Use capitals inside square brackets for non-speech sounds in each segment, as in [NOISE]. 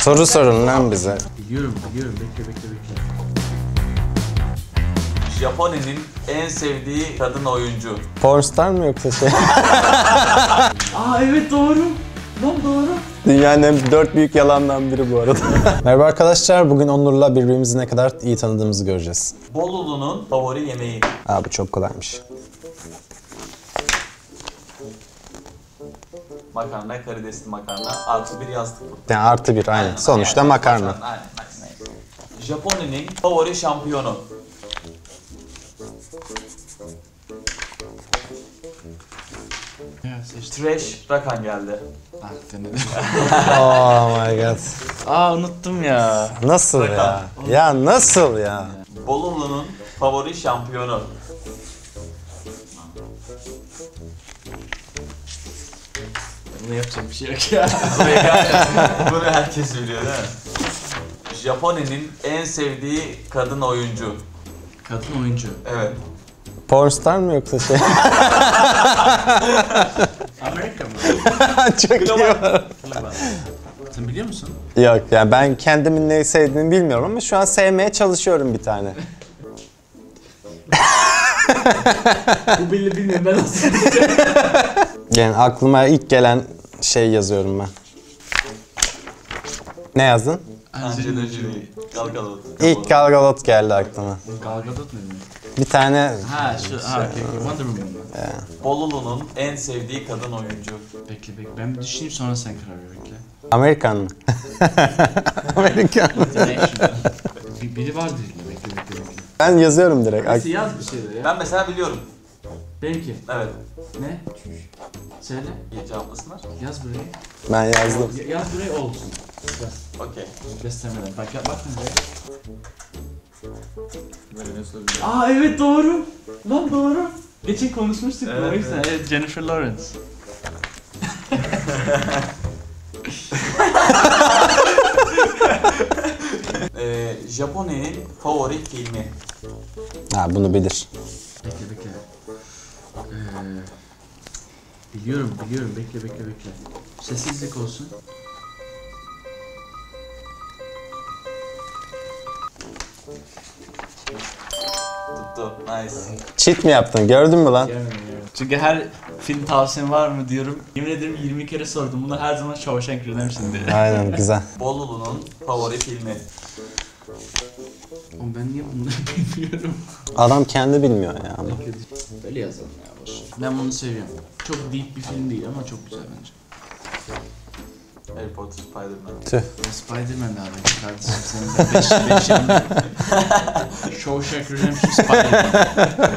Soru sorun lan bize. Biliyorum biliyorum bekle bekle bekle. Japone'nin en sevdiği kadın oyuncu. Pornstar mı yoksa şey? [LAUGHS] Aa evet doğru. Lan doğru. Dünyanın en dört büyük yalandan biri bu arada. [LAUGHS] Merhaba arkadaşlar. Bugün Onur'la birbirimizi ne kadar iyi tanıdığımızı göreceğiz. Bolulu'nun favori yemeği. Abi çok kolaymış. Makarna, karidesli makarna. Artı bir yazdık. Yani artı bir aynen. Sonuçta Yani, makarna. Aynen, nice. Japone'nin favori şampiyonu. Trash Rakan geldi. Ah denedim. [LAUGHS] Oh my god. Aa unuttum ya. Nasıl ya? Ya nasıl ya? Bolulu'nun favori şampiyonu. Bunu yapacak bir şey yok ya. [LAUGHS] Bunu [LAUGHS] herkes biliyor değil mi? Japone'nin en sevdiği kadın oyuncu. Kadın oyuncu. Evet. Pornstar mı yoksa şey? [LAUGHS] Amerika mı? çok iyi. Sen biliyor musun? Yok yani ben kendimin neyi sevdiğini bilmiyorum ama şu an sevmeye çalışıyorum bir tane. Bu belli bilmiyorum ben nasıl Yani aklıma ilk gelen şey yazıyorum ben. Ne yazdın? Angelina Jolie. Gal Gadot. İlk Gal Gadot geldi aklıma. Gal Gadot ne demek? Bir tane Ha şu ha okay, okay. Wonder Woman mı? Bolulu'nun en sevdiği kadın oyuncu. Bekle bekle ben bir düşüneyim sonra sen karar ver bekle. Amerikan mı? [LAUGHS] Amerikan. International. bir, biri vardır illa bekle bekle bekle. Ben yazıyorum direkt. Ak- Nasıl yaz bir şeyler ya. Ben mesela biliyorum. Benimki. Evet. Ne? Söyle. İyi cevaplasınlar. Yaz burayı. Ben yazdım. Ya- Yaz burayı olsun. Yaz. Okey. Göstermeden. Bak ya bak buraya. Böyle ne? Aa evet doğru. Lan doğru. Geçen konuşmuştuk Evet, bu o yüzden. evet. Evet, Jennifer Lawrence. [LAUGHS] Ee, Japone'nin favori filmi. Ha bunu bilir. Bekle bekle. Ee, biliyorum biliyorum bekle bekle bekle. Sessizlik olsun. Tuttu. Nice. Cheat mi yaptın? Gördün mü lan? Çünkü her film tavsiyen var mı diyorum. Yemin ederim 20 kere sordum. Bunu her zaman Shawshank Redemption diye. Aynen güzel. Bolulu'nun favori filmi. Oğlum ben niye bunları [LAUGHS] bilmiyorum? Adam kendi bilmiyor ya. Böyle yazalım ya. Ben bunu seviyorum. Çok deep bir film değil ama çok güzel bence. Harry Potter, Spider-Man. Tüh. Spider-Man abi kardeşim senin de 5 5 yanında. Shawshank Redemption Spider-Man.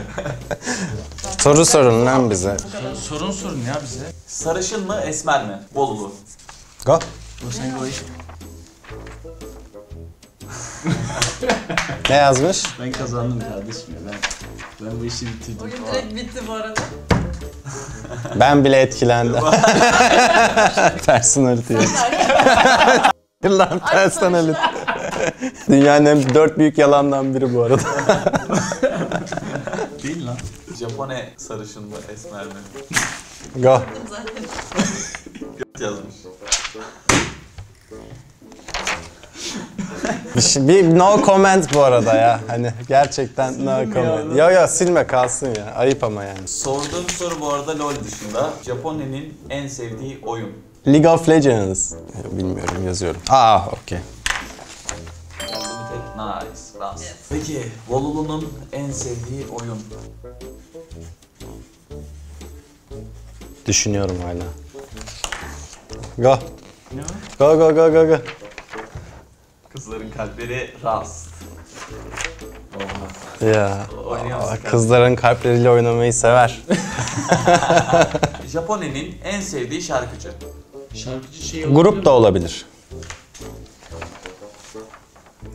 [LAUGHS] Soru sorun lan bize. Sorun sorun ya bize. Sarışın mı, esmer mi? Bolulu. Go. Bu sen go iş. Ne yazmış? Ben kazandım kardeşim ya. Ben, ben bu işi bitirdim. Oyun direkt bitti bu arada. Ben bile etkilendim. [LAUGHS] [LAUGHS] Personality. Lan personality. Dünyanın en dört büyük yalandan biri bu arada. [LAUGHS] Değil lan. Japone sarışın mı, esmer mi? Go. Zaten. Yazmış. Bir, şey- bir no comment bu arada ya. Hani gerçekten no comment. Yo yo silme kalsın ya. Ayıp ama yani. Sorduğum soru bu arada LoL dışında. Japone'nin en sevdiği oyun. League of Legends. Bilmiyorum yazıyorum. Aa okey. Mi tek? Nice. Yes. Peki, Bolulu'nun en sevdiği oyun. Düşünüyorum hala. Go. Go go go go go. Kızların kalpleri Rast. Ya. Oynuyor musun? Kızların kalpleriyle oynamayı sever. [LAUGHS] Japone'nin en sevdiği şarkıcı. Şarkıcı şey Grup da olabilir.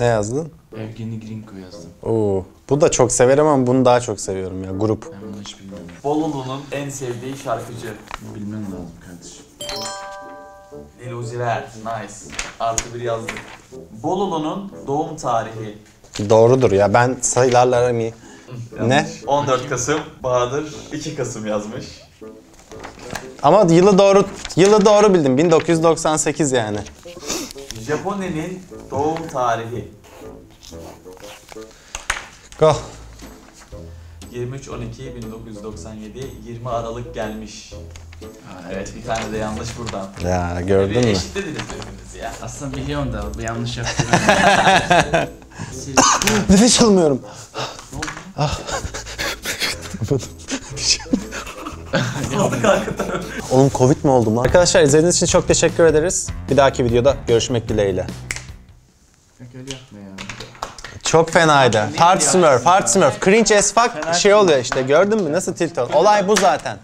Ne yazdın? Evgeni Grinko yazdım. Oo. Bu da çok severim ama bunu daha çok seviyorum ya grup. Ben bunu hiç bilmiyorum. Bolulu'nun en sevdiği şarkıcı. Bilmem lazım kardeşim. Lil Uzi Vert. Nice. Artı bir yazdık. Bolulu'nun doğum tarihi. Doğrudur ya ben sayılarla aram iyi. Ne? 14 Kasım. Bahadır 2 Kasım yazmış. Ama yılı doğru yılı doğru bildim. 1998 yani. Japonya'nın doğum tarihi Go. 23-12-1997 20 Aralık gelmiş. Evet bir tane de yanlış buradan. Ya gördün Bir mü? eşitlediniz birbirinizi ya. Aslında biliyorum da bu yanlış yaptım. [LAUGHS] Nefes almıyorum. [LAUGHS] Kanka. Oğlum Covid mi oldum lan? Arkadaşlar izlediğiniz için çok teşekkür ederiz. Bir dahaki videoda görüşmek dileğiyle. Kanka öyle yapma ya. Çok fenaydı. Hard Smurf, Hard Smurf. Cringe as fuck şey oluyor işte gördün mü nasıl tilt oldu? Olay bu zaten.